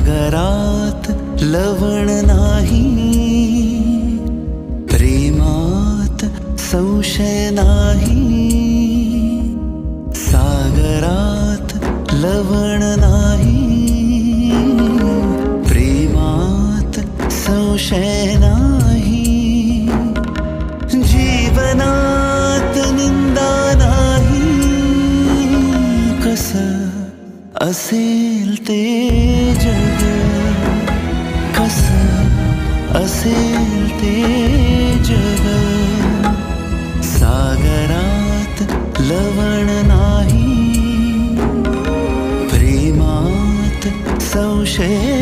सागरात् लवण नाही. प्रेमात् संशय नाही. सागरात् लवण नाही. प्रेमात् संशय न जीवनात् निन्दा नाही. कस असेल ते जग कस असेल ते जग सागरात लवण नाही प्रेमात संशय